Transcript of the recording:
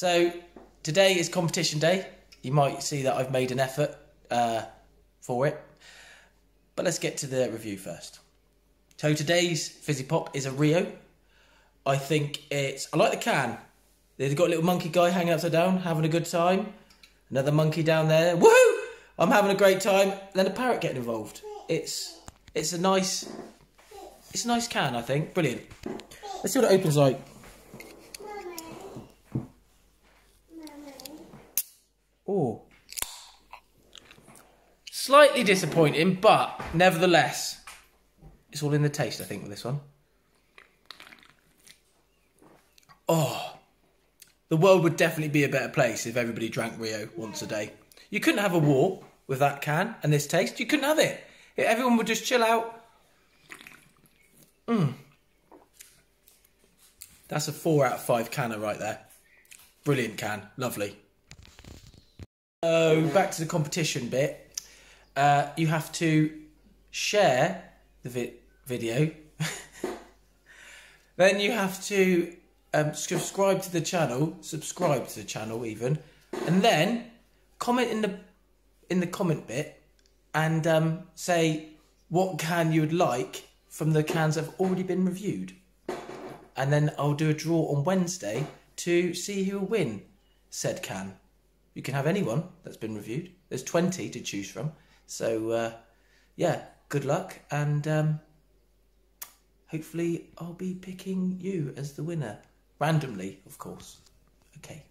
So today is competition day. You might see that I've made an effort uh, for it. But let's get to the review first. So today's fizzy pop is a Rio. I think it's. I like the can. They've got a little monkey guy hanging upside down, having a good time. Another monkey down there. Woohoo! I'm having a great time. Then a parrot getting involved. It's it's a nice it's a nice can, I think. Brilliant. Let's see what it opens like. Slightly disappointing, but nevertheless, it's all in the taste, I think, with this one. Oh. The world would definitely be a better place if everybody drank Rio once a day. You couldn't have a war with that can and this taste. You couldn't have it. Everyone would just chill out. Mmm. That's a four out of five canner right there. Brilliant can. Lovely. So back to the competition bit. Uh, you have to share the vi video. then you have to um, subscribe to the channel, subscribe to the channel even, and then comment in the in the comment bit and um, say what can you would like from the cans that have already been reviewed. And then I'll do a draw on Wednesday to see who will win said can. You can have anyone that's been reviewed. There's 20 to choose from. So, uh, yeah, good luck. And um, hopefully, I'll be picking you as the winner. Randomly, of course. Okay.